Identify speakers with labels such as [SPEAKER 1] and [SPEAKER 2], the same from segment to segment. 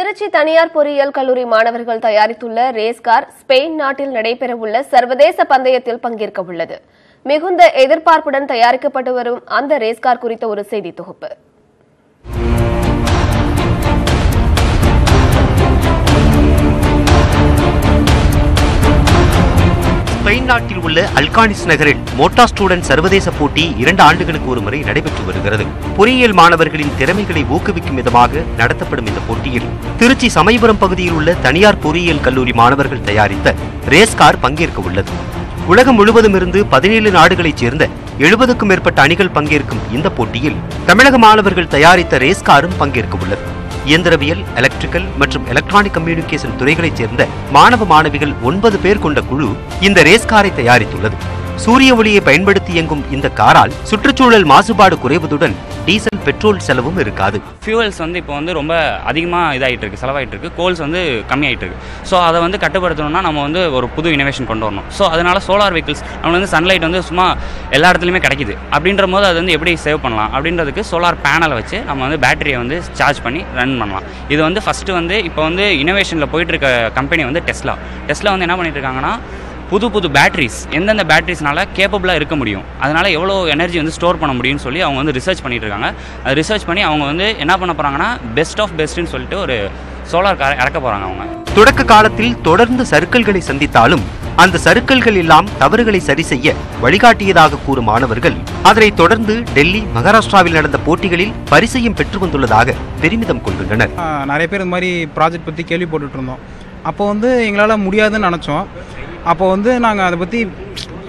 [SPEAKER 1] திருச்சி தனியார் பொறியியல் கல்லூரி மாணவர்கள் தயாரித்துள்ள ரேஸ்கார் ஸ்பெயின் நாட்டில் நடைபெறவுள்ள சர்வதேச பந்தயத்தில் பங்கேற்க உள்ளது மிகுந்த எதிர்பார்ப்புடன் தயாரிக்கப்பட்டு வரும் அந்த ரேஸ்கார் குறித்த ஒரு செய்தி தொகுப்பு.
[SPEAKER 2] ஸ்பெயின் நாட்டில் உள்ள அல்கானிஸ் நகரில் மோட்டா ஸ்டூடெண்ட் சர்வதேச போட்டி இரண்டு ஆண்டுகளுக்கு ஒரு முறை நடைபெற்று வருகிறது. பொறியியல் மாணவர்களின் திறமைகளை ஊக்குவிக்கும் விதமாக நடத்தப்படும் இந்த போட்டியில் திருச்சி சமயபுரம் பகுதியில் உள்ள தனியார் பொறியியல் கல்லூரி மாணவர்கள் தயாரித்த ரேஸ் கார் பங்கேற்க உள்ளது. உலகம் முழுவதும் இருந்து பதினேழு நாடுகளைச் சேர்ந்த எழுபதுக்கும் மேற்பட்ட அணிகள் பங்கேற்கும் இந்த போட்டியில் தமிழக மாணவர்கள் தயாரித்த ரேஸ் காரும் பங்கேற்க உள்ளது. இயந்திரவியல் எலக்ட்ரிக்கல் மற்றும் எலக்ட்ரானிக் கம்யூனிகேஷன் துறைகளைச் சேர்ந்த மாணவ மாணவிகள் ஒன்பது பேர் கொண்ட குழு இந்த ரேஸ் காரை தயாரித்துள்ளது. சூரிய ஒளியை பயன்படுத்தி இயங்கும் இந்த காரால் சுற்றுச்சூழல் மாசுபாடு குறைவதுடன் டீசல் பெட்ரோல் செலவும் இருக்காது.
[SPEAKER 3] ஃபியூவல்ஸ் வந்து இப்போ வந்து ரொம்ப அதிகமாக இதாகிட்டு இருக்கு செலவாயிட்டு இருக்கு கோல்ஸ் வந்து கம்மியாயிட்டு இருக்கு ஸோ அதை வந்து கட்டுப்படுத்தணும்னா நம்ம வந்து ஒரு புது இனோவேஷன் கொண்டு வரணும். ஸோ அதனால சோலார் வெஹிக்கிள்ஸ் நம்ம வந்து சன்லைட் வந்து சும்மா எல்லா இடத்துலையுமே கிடைக்குது. அப்படின்ற போது அது வந்து எப்படி சேவ் பண்ணலாம்? அப்படின்றதுக்கு சோலார் பேனலை வச்சு நம்ம வந்து பேட்டரியை வந்து சார்ஜ் பண்ணி ரன் பண்ணலாம். இது வந்து ஃபஸ்ட்டு வந்து இப்போ வந்து இனோவேஷனில் போயிட்டு இருக்க கம்பெனி வந்து டெஸ்லா டெஸ்லா வந்து என்ன பண்ணிட்டு இருக்காங்கன்னா புது புது பேட்டரிஸ் எந்தெந்த பேட்டரிஸ்னால கேப்பபிளாக இருக்க முடியும். அதனால் எவ்வளோ எனர்ஜி வந்து ஸ்டோர் பண்ண முடியும்னு சொல்லி அவங்க வந்து ரிசர்ச் பண்ணிட்டு இருக்காங்க. அது ரிசர்ச் பண்ணி அவங்க வந்து என்ன பண்ண போகிறாங்கன்னா பெஸ்ட் ஆஃப் பெஸ்ட்னு சொல்லிட்டு ஒரு சோலார் கார் இறக்க போகிறாங்க அவங்க.
[SPEAKER 2] தொடக்க காலத்தில் தொடர்ந்து சறுக்கல்களை சந்தித்தாலும் அந்த சறுக்கல்கள் எல்லாம் தவறுகளை சரி செய்ய வழிகாட்டியதாக கூறும் மாணவர்கள் அதனைத் தொடர்ந்து டெல்லி மகாராஷ்டிராவில் நடந்த போட்டிகளில் பரிசையும் பெற்று வந்துள்ளதாக பெருமிதம் கொள்கின்றனர்.
[SPEAKER 4] நிறைய பேர் இந்த மாதிரி ப்ராஜெக்ட் பற்றி கேள்விப்பட்டுட்டு இருந்தோம். அப்போ வந்து எங்களால் முடியாதுன்னு நினச்சோம். அப்போ வந்து நாங்கள் அதை பற்றி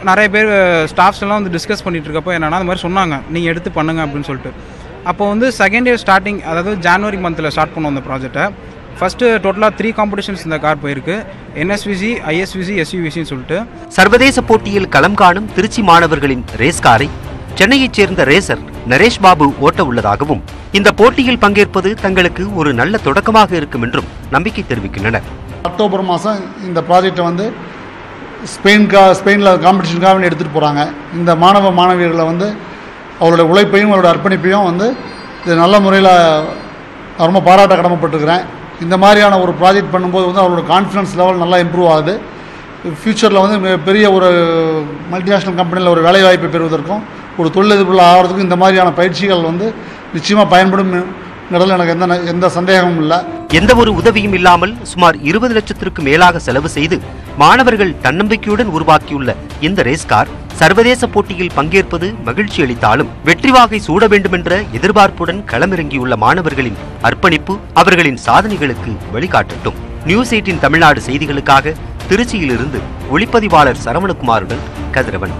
[SPEAKER 4] நிறைய பேர் ஸ்டாஃப்ஸ் எல்லாம் வந்து டிஸ்கஸ் பண்ணிட்டு இருக்கப்போ என்னன்னா அந்த மாதிரி சொன்னாங்க. நீங்கள் எடுத்து பண்ணுங்க அப்படின்னு சொல்லிட்டு. அப்போ வந்து செகண்ட் இயர் ஸ்டார்டிங் அதாவது ஜான்வரி மந்தில் ஸ்டார்ட் பண்ணோம் அந்த ப்ராஜெக்ட்டை ஃபஸ்ட்டு டோட்டலாக த்ரீ காம்படிஷன்ஸ் இந்த கார் போயிருக்கு. என்எஸ்விசி ஐஎஸ்விசி எஸ்யூவிசின்னு சொல்லிட்டு.
[SPEAKER 2] சர்வதேச போட்டியில் களம் காணும் திருச்சி மாணவர்களின் ரேஸ் காரை சென்னையைச் சேர்ந்த ரேசர் நரேஷ் பாபு ஓட்ட உள்ளதாகவும் இந்த போட்டியில் பங்கேற்பது தங்களுக்கு ஒரு நல்ல தொடக்கமாக இருக்கும் என்றும் நம்பிக்கை தெரிவிக்கின்றனர்.
[SPEAKER 5] அக்டோபர் மாதம் இந்த ப்ராஜெக்டை வந்து ஸ்பெயின்கா ஸ்பெயினில் காம்படிஷனுக்காக எடுத்துகிட்டு போகிறாங்க இந்த மாணவ மாணவியர்களை வந்து அவருடைய உழைப்பையும் அவருடைய அர்ப்பணிப்பையும் வந்து இது நல்ல முறையில் ரொம்ப பாராட்ட கடமைப்பட்டிருக்கிறேன். இந்த மாதிரியான ஒரு ப்ராஜெக்ட் பண்ணும்போது வந்து அவரோட கான்ஃபிடன்ஸ் லெவல் நல்லா இம்ப்ரூவ் ஆகுது. ஃப்யூச்சரில் வந்து பெரிய ஒரு மல்டிநேஷ்னல் கம்பெனியில் ஒரு வேலைவாய்ப்பை பெறுவதற்கும் ஒரு தொழிலதிபர்கள் ஆகிறதுக்கும் இந்த மாதிரியான பயிற்சிகள் வந்து நிச்சயமாக பயன்படும் இடத்துல எனக்கு எந்த எந்த சந்தேகமும் இல்லை.
[SPEAKER 2] எந்த ஒரு உதவியும் இல்லாமல் சுமார் இருபது லட்சத்திற்கு மேலாக செலவு செய்து மாணவர்கள் தன்னம்பிக்கையுடன் உருவாக்கியுள்ள இந்த ரேஸ் கார் சர்வதேச போட்டியில் பங்கேற்பது மகிழ்ச்சி அளித்தாலும் வெற்றி வாகை சூட வேண்டுமென்ற எதிர்பார்ப்புடன் களமிறங்கியுள்ள மாணவர்களின் அர்ப்பணிப்பு அவர்களின் சாதனைகளுக்கு வழிகாட்டட்டும். நியூஸ் எயிட்டின் தமிழ்நாடு செய்திகளுக்காக திருச்சியிலிருந்து ஒளிப்பதிவாளர் சரவணகுமாருடன் கதிரவன்.